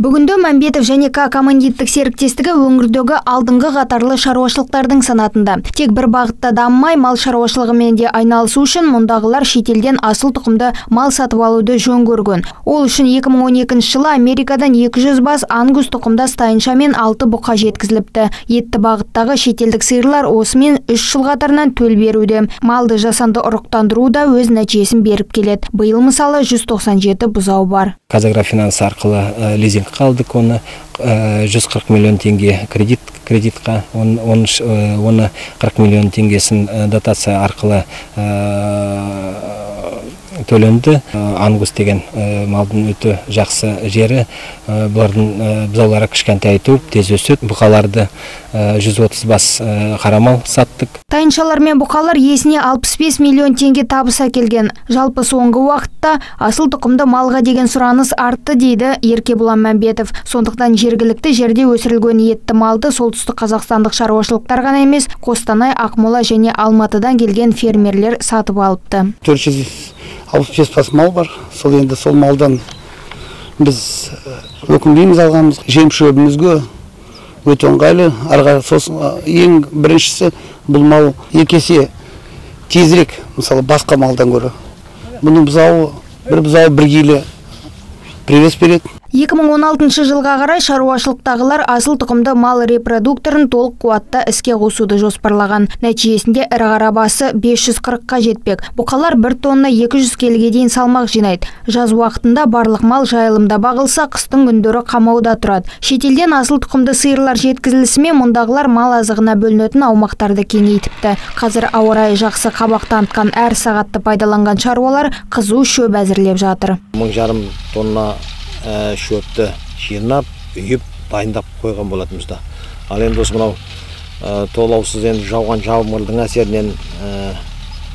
Бүгінде Мәмбетов және К командиттік серіктестігі өңірдегі алдыңғы қатарлы шаруашылықтардың санатында. Тек бір бағытта дамымай мал шаруашылығымен де айналысу үшін мұндағылар шетелден асыл тұқымды мал сатып алуды жөн көрген. Ол үшін 2012 жылы Америкадан 200 бас ангус тұқымдас тайынша мен 6 бұқа жеткізіліпті. Етті бағыттағы шетелдік сиырлар осымен 3 жыл қатарынан төл беруде. Малды жасанды ұрықтандыру да өз нәтижесін беріп келеді. Биыл мысалы 197 бұзау бар. казагрофинанс арқылы лизинг қалдық оны 140 миллион теңге кредит кредитқа оны, оны 40 миллион теңгесін дотация арқылы төленді ангус деген малдың өте жақсы жері. Бұлардың бұзаулары кішкентай туып тез өседі. Бұқаларды 130 бас қарамал саттық. Тайыншалар мен бұқалар есіне 65 миллион теңге табыс әкелген. Жалпы соңғы уақытта асыл тұқымды малға деген сұраныс артты дейді еркебұлан мәмбетов. Сондықтан жергілікті жерде өсірілген етті малды солтүстік қазақстандық шаруашылықтар ғана емес қостанай ақмола және алматыдан келген фермерлер сатып алыпты. Төрт жүз алпыс бес бас мал бар. Сол енді сол малдан біз өкінбейміз алғанымыз жем шөбімізге өте ыңғайлы. Арға сосын ең біріншісі бұл мал екі есе тезірек мысалы басқа малдан гөрі. Бұның бұзауы бір бұзауы бір келі привес береді. 2016 жылға қарай шаруашылықтағылар асыл тұқымды мал репродукторын толық қуатта іске қосуды жоспарлаған. Нәтижесінде ірі қара басы 540-қа жетпек. Бұқалар 1 тонна 200 келіге дейін салмақ жинайды. Жаз уақытында барлық мал жайылымда бағылса, қыстың күндері қамауда тұрады. Шетелден асыл тұқымды сиырлар жеткізілісімен мұндағылар мал азығына бөлінетін аумақтарды кеңейтіпті. Қазір ауа райы жақсы қабақ танытқан әр сағатты пайдаланған шаруалар қызу шөп әзірлеп жатыр. мың жарым тонна шөпті жинап үйіп дайындап қойған болатынбыз да. Ал енді осы мынау толаусыз енді жауған жаңбырдың әсерінен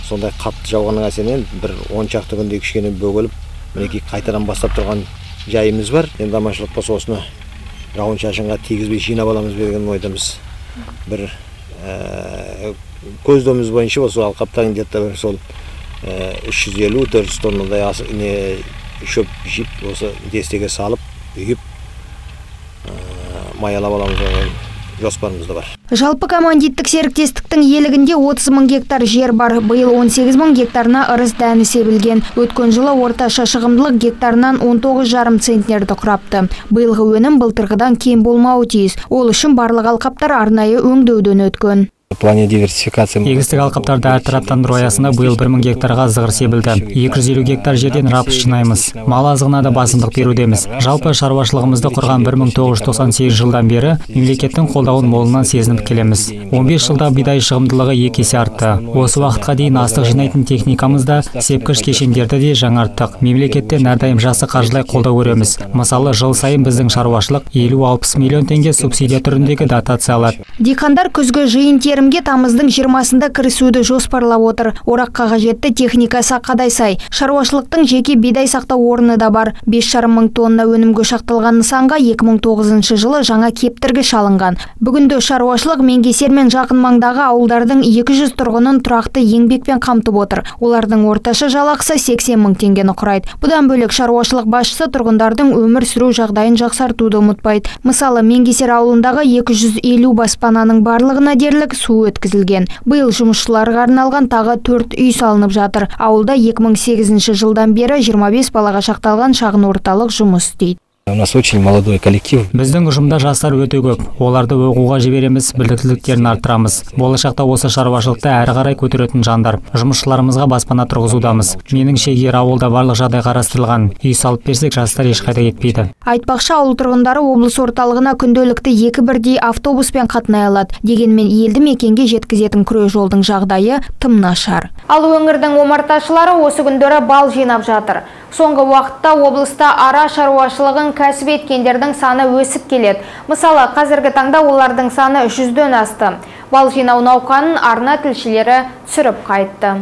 сондай қатты жауғанның әсерінен бір он шақты күндей кішкене бөгеліп мінекей қайтадан бастап тұрған жайымыз бар. Енді аманшылық болса осыны жауын шашынға тигізбей жинап аламыз деген ойдамыз. Бір көздеуіміз бойынша осы алқаптан где то сол үш жүз елу төрт жүз тоннадай шөп жиып осы дестеге салып үйіп маялап аламыз жоспарымызда бар жалпы командиттік серіктестіктің иелігінде 30 мың гектар жер бар. Биыл 18 мың гектарына ырыс дәні себілген. Өткен жылы орташа шығымдылық гектарынан 19 жарым центнерді құрапты. Биылғы өнім былтырғыдан кем болмауы тиіс. Ол үшін барлық алқаптар арнайы өңдеуден өткен. Плане диверсификация егістік алқаптарды әртараптандыру аясында биыл бір мың гектарға зығыр себілді. 250 гектар жерден рапс жинаймыз. мал азығына да басымдық берудеміз жалпы шаруашылығымызды құрған 1998 жылдан бері мемлекеттің қолдауын молынан сезініп келеміз. 15 жылда бидай шығымдылығы екі есе артты. Осы уақытқа дейін астық жинайтын техникамыз да сепкіш кешендерді де жаңарттық. Мемлекеттен әрдайым жақсы қаржылай қолдау көреміз. Мысалы жыл сайын біздің шаруашылық 50-60 миллион теңге субсидия түріндегі дотация алады диқандар күзгі жиын терімге тамыздың жиырмасында кірісуді жоспарлап отыр. Ораққа қажетті техника сақадай сай. Шаруашылықтың жеке бидай сақтау орны да бар. Бес жарым мың тонна өнімге шақталған нысанға 2009 жылы жаңа кептіргі шалынған бүгінде шаруашылық меңгесер мен жақын маңдағы ауылдардың 200 тұрғынын тұрақты еңбекпен қамтып отыр. Олардың орташа жалақысы 80 мың теңгені құрайды. Бұдан бөлек шаруашылық басшысы тұрғындардың өмір сүру жағдайын жақсартуды ұмытпайды. Мысалы меңгесер ауылындағы 250 баспананың барлығына дерлік су өткізілген. Биыл жұмысшыларға арналған тағы төрт үй салынып жатыр. Ауылда 2008 жылдан бері 25 балаға шақталған шағын орталық жұмыс істейді. У нас очень молодой коллектив. Біздің ұжымда жастар өте көп. Оларды оқуға жібереміз біліктіліктерін арттырамыз. Болашақта осы шаруашылықты әрі қарай көтеретін жандар. Жұмысшыларымызға баспана тұрғызудамыз. Меніңше егер ауылда барлық жағдай қарастырылған. Үй салып берсек жастар ешқайда кетпейді. Айтпақшы ауыл тұрғындары облыс орталығына күнделікті екі бірдей автобуспен қатынай алады. Дегенмен елді мекенге жеткізетін күре жолдың жағдайы тым нашар. Ал өңірдің омарташылары осы күндері бал жинап жатыр. Соңғы уақытта облыста ара шаруашылығын кәсіп еткендердің саны өсіп келеді. Мысалы, қазіргі таңда олардың саны жүзден асты. Бал жинау науқанын арна тілшілері түсіріп қайтты.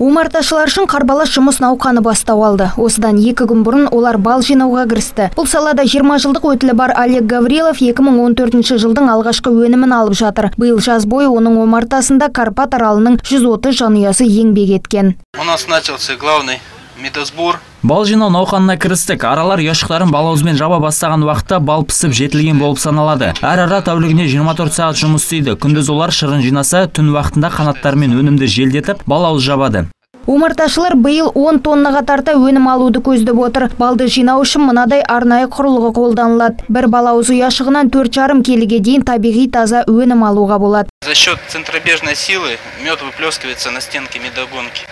Омарташылар үшін қарбалас жұмыс науқаны бастау алды. Осыдан екі күн бұрын олар бал жинауға кірісті. Бұл салада 20 жылдық өтілі бар Олег Гаврилов 2014 жылдың алғашқы өнімін алып жатыр. Биыл жаз бойы оның омартасында Карпат аралының 130 жанұясы еңбек еткен. У нас начался главный медосбор. Бал жинау науқанына кірістік. Аралар ұяшықтарын балауызбен жаба бастаған уақытта бал пісіп жетілген болып саналады. Әр ара тәулігіне 24 сағат жұмыс істейді. Күндіз олар шырын жинаса, түн уақытында қанаттарымен өнімді желдетіп, балауыз жабады. Омарташылар биыл 10 тоннаға тарта өнім алуды көздеп отыр. Балды жинау үшін мынадай арнайы құрылғы қолданылады. Бір балауыз ұяшығынан 4,5 келіге дейін табиғи таза өнім алуға болады. За счет центробежной силы мед выплескивается на стенки медогонки.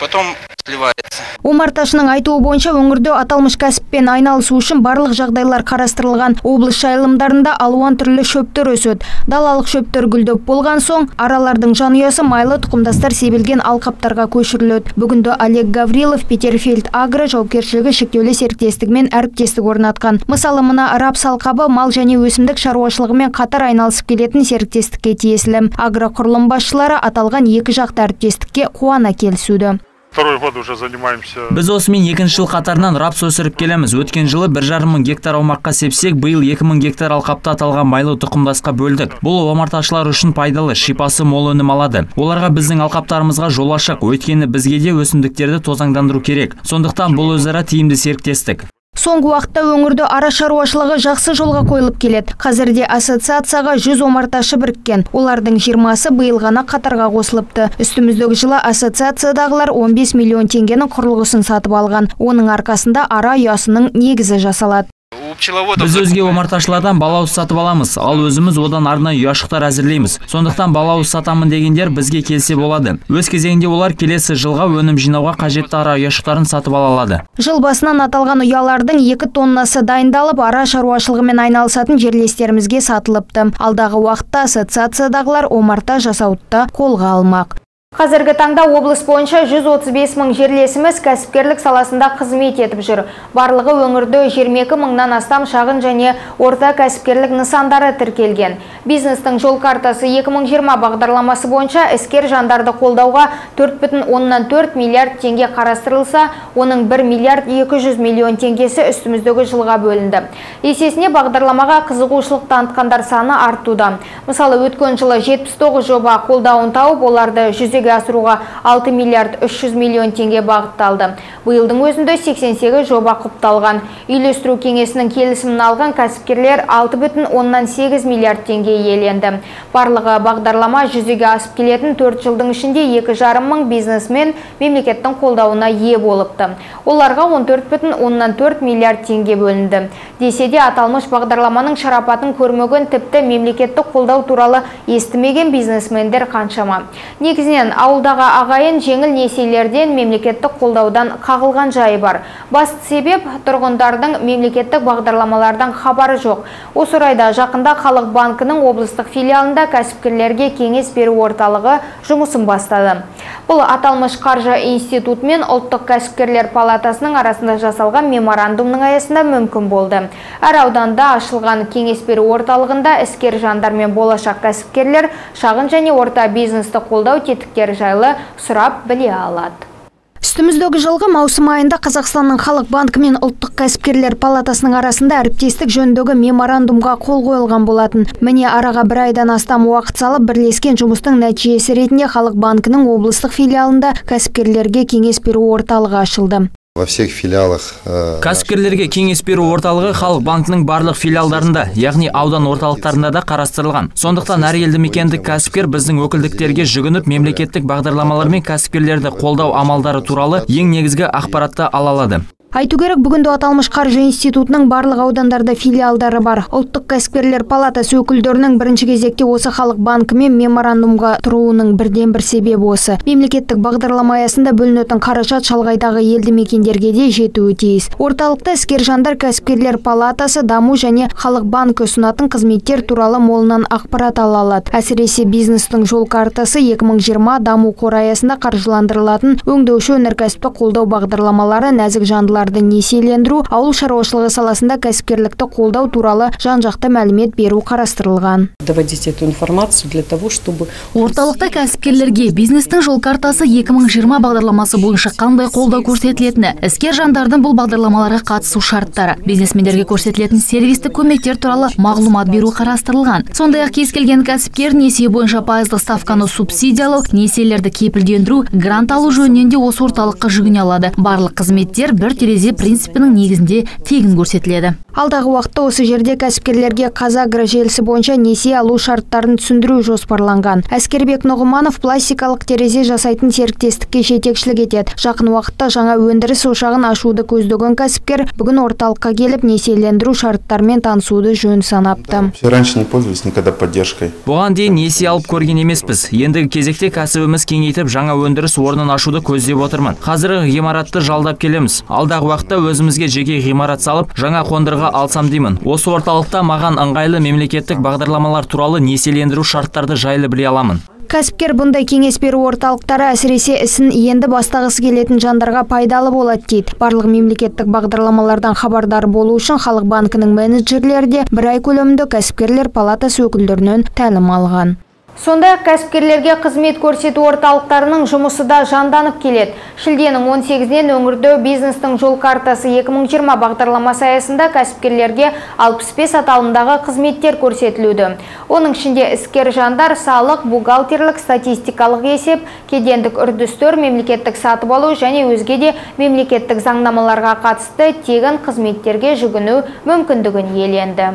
Потом сливается. Омарташының айтуы бойынша өңірде аталмыш кәсіппен айналысу үшін барлық жағдайлар қарастырылған. Облыс жайылымдарында алуан түрлі шөптер өседі. Далалық шөптер гүлдеп болған соң, аралардың жанұясы майлы тұқымдастар себілген алқаптарға көшіріледі. Бүгінде Олег Гаврилов Петерфельд Агро жауапкершілігі шектеулі серіктестігімен әріптестік орнатқан. Мысалы, мына рапс алқабы мал және өсімдік шаруашылығымен қатар айналысып келетін серіктестікке тиесілі. Агроқұрылым басшылары аталған екі жақты әріптестікке қуана келісуді. Второй год уже занимаемся. Біз осымен екінші жыл қатарынан рапс өсіріп келеміз. Өткен жылы бір жарым мың гектар аумаққа сепсек, биыл 2000 гектар алқапта аталған майлы тұқымдасқа бөлдік. Бұл омарташылар үшін пайдалы, шипасы мол өнім алады. Оларға біздің алқаптарымызға жол ашық, өйткені бізге де өсімдіктерді тозаңдандыру керек. Сондықтан бұл өзара тиімді серіктестік. Соңғы уақытта өңірді ара шаруашылығы жақсы жолға қойылып келеді. Қазірде ассоциацияға 100 омарташы біріккен. Олардың 20-сы биыл ғана қатарға қосылыпты. Үстіміздегі жылы ассоциациядағылар 15 миллион теңгенің құрылғысын сатып алған. Оның арқасында ара ұясының негізі жасалады. Біз өзге омарташылардан балауыз сатып аламыз, ал өзіміз одан арнайы ұяшықтар әзірлейміз. Сондықтан балауыз сатамын дегендер бізге келсе болады. Өз кезегінде олар келесі жылға өнім жинауға қажетті ара ұяшықтарын сатып ала алады. Жыл басынан аталған ұялардың 2 тоннасы дайындалып, ара шаруашылығымен айналысатын жерлестерімізге сатылыпты. Алдағы уақытта ассоциациядағылар омарта жасауытта қолға алмақ. Қазіргі таңда облыс бойынша 135 мың жерлесіміз кәсіпкерлік саласында қызмет етіп жүр. Барлығы өңірде 22 мыңнан астам шағын және орта кәсіпкерлік нысандары тіркелген. Бизнестің жол картасы 2020 бағдарламасы бойынша іскер жандарды қолдауға 4,4 миллиард теңге қарастырылса, оның 1 миллиард 200 миллион теңгесі үстіміздегі жылға бөлінді. Есесіне бағдарламаға қызығушылық танытқандар саны артуда. Мысалы, өткен жылы 79 жоба қолдауын тауып, оларды жүзеге асыруға 6 миллиард 300 миллион теңге бағытталды. Бұйылдың өзінде 88 жоба құпталған. Үйлестіру кеңесінің келісімін алған кәсіпкерлер 6,8 миллиард теңге иеленді. Барлығы бағдарлама жүзеге асып келетін 4 жылдың ішінде 2,5 мың бизнесмен мемлекеттің қолдауына ие болыпты. Оларға 14,4 миллиард теңге бөлінді. Десе де аталмыш бағдарламаның шарапатын көрмеген тіпті мемлекеттік қолдау туралы естімеген бизнесмендер қаншама. Негізінен ауылдағы ағайын жеңіл несиелерден мемлекеттік қолдаудан қағылған жайы бар. Басты себеп тұрғындардың мемлекеттік бағдарламалардан хабары жоқ. Осы орайда жақында Халық банкінің облыстық филиалында кәсіпкерлерге кеңес беру орталығы жұмысын бастады. Бұл аталмыш қаржы институт мен ұлттық кәсіпкерлер палатасының арасында жасалған меморандумның аясында мүмкін болды. Әр ауданда ашылған кеңес беру орталығында іскер жандар мен болашақ кәсіпкерлер шағын және орта бизнесті қолдау тетіктері жайлы сұрап біле алады. Үстіміздегі жылғы маусым айында Қазақстанның халық банкі мен ұлттық кәсіпкерлер палатасының арасында әріптестік жөніндегі меморандумға қол қойылған болатын. Міне араға бір айдан астам уақыт салып бірлескен жұмыстың нәтижесі ретінде халық банкінің облыстық филиалында кәсіпкерлерге кеңес беру орталығы ашылды. Во всех филиалах э, Кәсіпкерлерге кеңес беру орталығы халық банкінің барлық филиалдарында, яғни аудан орталықтарында да қарастырылған. Сондықтан әр елді мекендік кәсіпкер біздің өкілдіктерге жүгініп мемлекеттік бағдарламалар мен кәсіпкерлерді қолдау амалдары туралы ең негізгі ақпаратты ала алады. Айту керек, бүгінде аталмыш қаржы институтының барлық аудандарда филиалдары бар. Ұлттық кәсіпкерлер палатасы өкілдерінің бірінші кезекте осы халық банкімен меморандумға тұруының бірден бір себебі осы. Мемлекеттік бағдарлама аясында бөлінетін қаражат шалғайдағы елді мекендерге де жетуі тиіс. Орталықта іскер жандар кәсіпкерлер палатасы даму және халық банкі ұсынатын қызметтер туралы молынан ақпарат ала алады. Әсіресе бизнестің жол картасы 2020 даму қоры аясында қаржыландырылатын өңдеуші өнеркәсіпті қолдау бағдарламалары нәзік жандылар жобаларды несиелендіру ауыл шаруашылығы саласында кәсіпкерлікті қолдау туралы жан-жақты мәлімет беру қарастырылған. Доводить эту информацию для того чтобы орталықта кәсіпкерлерге бизнестің жол картасы 2020 бағдарламасы бойынша қандай қолдау көрсетілетіні іскер жандардың бұл бағдарламаларға қатысу шарттары бизнесмендерге көрсетілетін сервистік көмектер туралы мағлұмат беру қарастырылған. Сондай ақ кез келген кәсіпкер несие бойынша пайыздық ставканы субсидиялау несиелерді кепілдендіру грант алу жөнінен де осы орталыққа жүгіне алады. Барлық қызметтер бір терезе принципінің негізінде тегін көрсетіледі. Алдағы уақытта осы жерде кәсіпкерлерге қазагро желісі бойынша несие алу шарттарын түсіндіру жоспарланған. Әскербек нұғыманов пластикалық терезе жасайтын серіктестікке жетекшілік етеді. Жақын уақытта жаңа өндіріс ошағын ашуды көздеген кәсіпкер бүгін орталыққа келіп несиелендіру шарттарымен танысуды жөн санапты. Раньше не пользовались никогда поддержкой. Бұған дейін несие алып көрген емеспіз. Ендігі кезекте кәсібіміз кеңейтіп жаңа өндіріс орнын ашуды көздеп отырмын. Қазіргі ғимаратты жалдап келеміз. Алдағы уақытта өзімізге жеке ғимарат салып жаңа қондырғы алсам деймін. Осы орталықта маған ыңғайлы мемлекеттік бағдарламалар туралы несиелендіру шарттарды жайлы біле аламын. Кәсіпкер бұндай кеңес беру орталықтары әсіресе ісін енді бастағысы келетін жандарға пайдалы болады дейді. Барлық мемлекеттік бағдарламалардан хабардар болу үшін халық банкінің менеджерлері де бір ай көлемінде кәсіпкерлер палатасы өкілдерінен тәлім алған. Сондай кәсіпкерлерге қызмет көрсету орталықтарының жұмысы да жанданып келеді. Шілденің 18-нен өңірде бизнестің жол картасы 2020 бағдарламасы аясында кәсіпкерлерге 65 аталымдағы қызметтер көрсетілуді. Оның ішінде іскер жандар, салық, бухгалтерлік, статистикалық есеп, кедендік үрдістер, мемлекеттік сатып алу және өзге де мемлекеттік заңнамаларға қатысты тегін қызметтерге жүгіну мүмкіндігін иеленді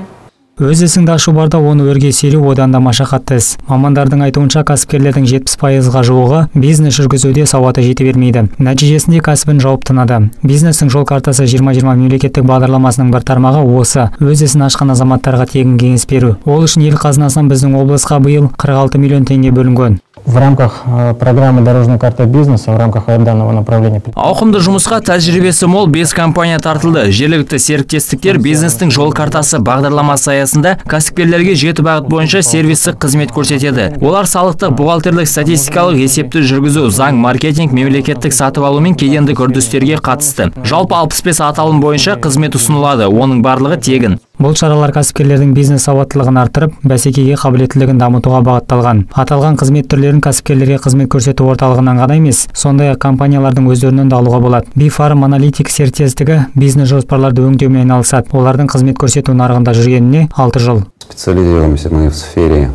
өз ісіңді ашу барда оны өрге серу одан да машақатты іс мамандардың айтуынша кәсіпкерлердің жетпіс пайызға жуығы бизнес жүргізуде сауаты жете бермейді. Нәтижесінде кәсібін жауып тынады. Бизнестің жол картасы 2020 мемлекеттік бағдарламасының бір тармағы осы. Өз ісін ашқан азаматтарға тегін кеңес беру. Ол үшін ел қазынасынан біздің облысқа биыл 46 миллион теңге бөлінген. В рамках э, программы «Дорожная карта бизнеса» в рамках данного направления. Ауқымды жұмысқа тәжірибесі мол 5 компания тартылды. Жергілікті серіктестіктер бизнестің жол картасы бағдарламасы аясында кәсіпкерлерге жеті бағыт бойынша сервистік қызмет көрсетеді. Олар салықтық, бухгалтерлік, статистикалық есепті жүргізу, заң, маркетинг, мемлекеттік сатып алу мен кедендік үрдістерге қатысты. Жалпы 65 аталым бойынша қызмет ұсынылады. Оның барлығы тегін. Бұл шаралар кәсіпкерлердің бизнес сауаттылығын арттырып, бәсекеге қабілеттілігін дамытуға бағытталған. Аталған қызмет түрлерін кәсіпкерлерге қызмет көрсету орталығынан ғана емес, сондай-ақ компаниялардың өздерінен де алуға болады. Бифарм аналитик серіктестігі бизнес жоспарларды өңдеумен айналысады. Олардың қызмет көрсету нарығында жүргеніне 6 жыл. Специализируемся мы в сфере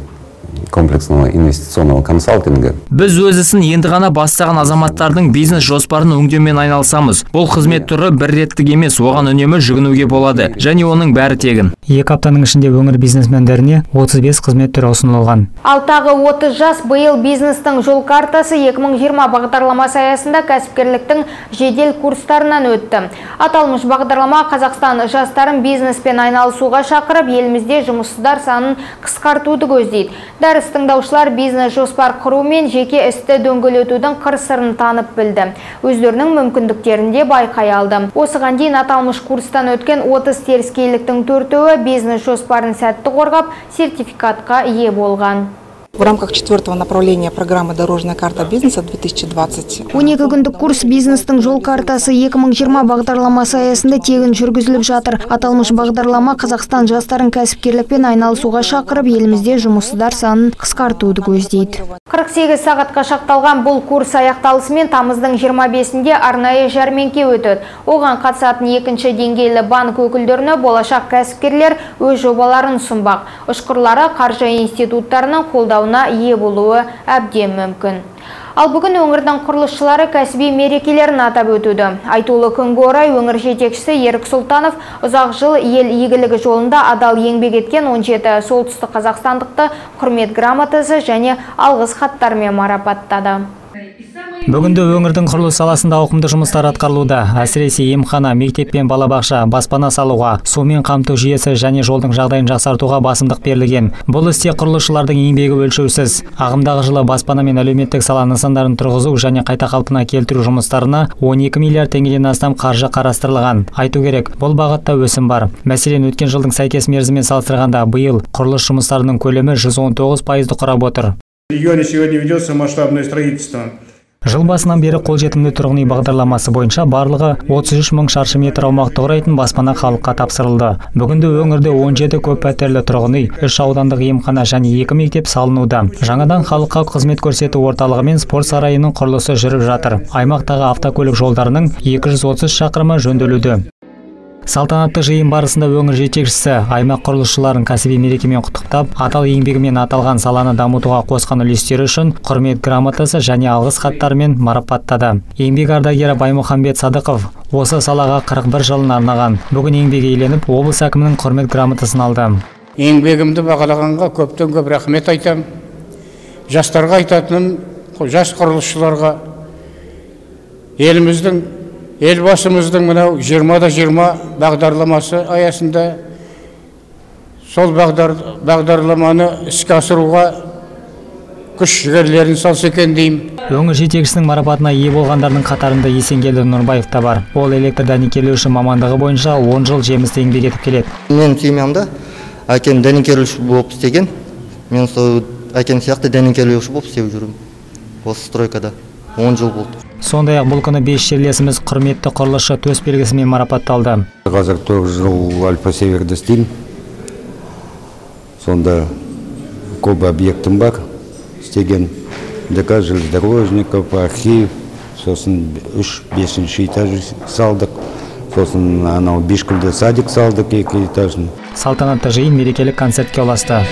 комплексного инвестиционного консалтинга. Біз өз ісін енді ғана бастаған азаматтардың бизнес жоспарын өңдеумен айналысамыз. Бұл қызмет түрі бір реттік емес, оған үнемі жүгінуге болады және оның бәрі тегін. Екі аптаның ішінде өңір бизнесмендеріне 35 қызмет түрі ұсынылған. Ал тағы 30 жас биыл бизнестің жол картасы 2020 бағдарламасы аясында кәсіпкерліктің жедел курстарынан өтті. Аталмыш бағдарлама Қазақстан жастарын бизнеспен айналысуға шақырып, елімізде жұмыссыздар санын қысқартуды көздейді. Дәріс тыңдаушылар бизнес жоспар құру мен жеке істі дөңгелетудің қыр сырын танып білді. Өздерінің мүмкіндіктерінде байқай алды. Осыған дейін аталмыш курстан өткен 30 теріскейліктің төртеуі бизнес жоспарын сәтті қорғап сертификатқа ие болған. В рамках четвертого направления программы «Дорожная карта бизнеса 2020». 12 күндік курс бизнестің жол картасы 2020 бағдарламасы аясында тегін жүргізіліп жатыр. Аталмыш бағдарлама Қазақстан жастарын кәсіпкерлікпен айналысуға шақырып, елімізде жұмыссыздар санын қысқартуды көздейді. 48 сағатқа шақталған бұл курс аяқталысымен тамыздың 25-інде арнайы жәрменке өтеді. Оған қатысатын екінші деңгейлі банк өкілдеріне болашақ кәсіпкерлер өз жобаларын ұсынбақ. Ұшқырлары қаржы институттарының қолдауына ие болуы әбден мүмкін. Ал бүгін өңірдің құрылысшылары кәсіби мерекелерін атап өтуді. Айтулы күнгі орай өңір жетекшісі Ерік Сұлтанов ұзақ жыл ел игілігі жолында адал еңбек еткен 17 солтүстік қазақстандықты құрмет грамотасы және алғыс хаттармен марапаттады. Бүгінде өңірдің құрылыс саласында ауқымды жұмыстар атқарылуда. әсіресе емхана мектеп пен балабақша баспана салуға сумен қамту жүйесі және жолдың жағдайын жақсартуға басымдық берілген. Бұл істе құрылысшылардың еңбегі өлшеусіз. Ағымдағы жылы баспана мен әлеуметтік сала нысандарын тұрғызу және қайта қалпына келтіру жұмыстарына 12 миллиард теңгеден астам қаржы қарастырылған. Айту керек бұл бағытта өсім бар. Мәселен өткен жылдың сәйкес мерзімімен салыстырғанда биыл құрылыс жұмыстарының көлемі 119 пайызды құрап отыр. В регионе сегодня ведется масштабное строительство. Жыл басынан бері қолжетімді тұрғын үй бағдарламасы бойынша барлығы 33 мың шаршы метр аумақты құрайтын баспана халыққа тапсырылды. Бүгінде өңірде 17 көп пәтерлі тұрғын үй үш аудандық емхана және екі мектеп салынуда. Жаңадан халыққа қызмет көрсету орталығы мен спорт сарайының құрылысы жүріп жатыр. Аймақтағы автокөлік жолдарының 230 шақырымы жөнделуде. Салтанатты жиын барысында өңір жетекшісі аймақ құрылысшыларын кәсіби мерекемен құттықтап адал еңбегімен аталған саланы дамытуға қосқан үлестері үшін құрмет грамотасы және алғыс хаттарымен марапаттады. Еңбек ардагері баймұхамбет садықов осы салаға 41 жылын арнаған. Бүгін еңбегі еленіп облыс әкімінің құрмет грамотасын алды. Еңбегімді бағалағанға көптен көп рахмет айтамын жастарға айтатыным жас құрылысшыларға еліміздің елбасымыздың мынау жиырмада жиырма бағдарламасы аясында сол бағдар, бағдарламаны іске асыруға күш жігерлерін салса екен деймін. Өңір жетекшісінің марапатына ие болғандардың қатарында есенгелді нұрбаев та бар. Ол электр дәнекерлеуші мамандығы бойынша 10 жыл жемісті еңбек етіп келеді. Менің семьямда әкем дәнекерлеуші болып істеген. Мен сол әкем сияқты дәнекерлеуші болып істеп жүрмін осы стройкада. 10 жыл болды. Сондай ақ бұл күні бес жерлесіміз құрметті құрылысшы төс белгісімен марапатталды. Қазір тоғыз жыл альфа северде істеймін. Сонда көп объектім бар. Істеген дк железнодорожников архив сосын үш бесінші этаж салдық сосын анау бешкүлде садик салдық екі этажный салтанатты жиын мерекелік концертке ұласты.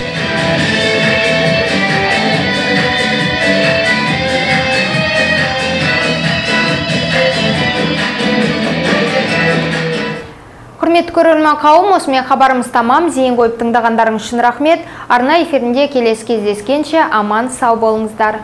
Құрметті көрермен қауым осымен хабарымыз тамам. Зейін қойып тыңдағандарыңыз үшін рахмет. Арна эфирінде келесі кездескенше аман сау болыңыздар.